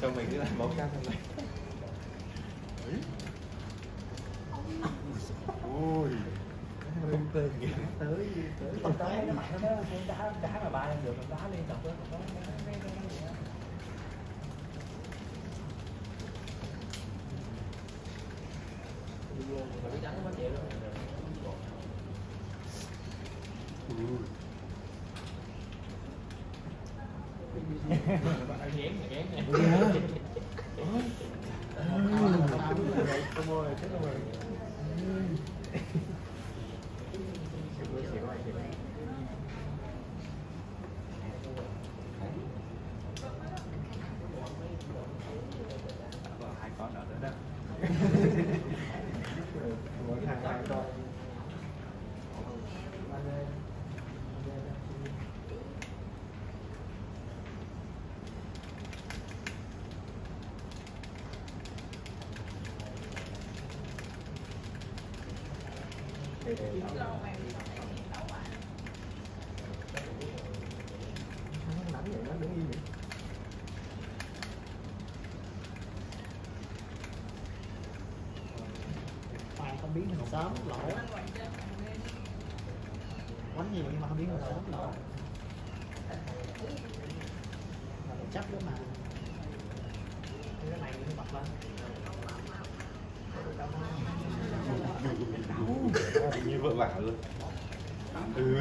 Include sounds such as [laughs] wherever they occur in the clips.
comment cái là một trăm comment ui hơi tên kìa tới tới tới cái mặt nó đó đá đá mà ba lên được đá liên tục đó còn có mấy cái cái gì đó Mà cái trắng nó chịu luôn Bạn ghén này biến hình sớm lỗ Quánh nhiều nhưng mà không biến hình sớm lỗ Mà nó chắc đó mà. Cái này nó bật lên. [laughs] như vợ vả luôn. Ừ.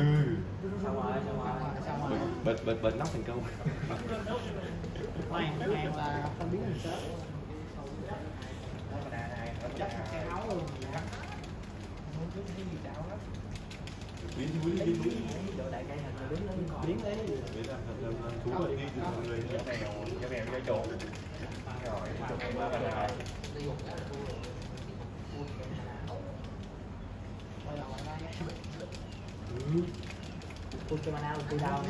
Sao rồi, sao rồi, sao rồi bật bật bật nóc thành công. Hoàng, Hoàng là không sớm Chắc cái áo luôn biết gì biến biến đi biến đại cây lên biến lấy biến thú vật đi từ mọi người cho mèo cho mèo cho chuột rồi chuột qua bên này ừ. Cho mana nào đau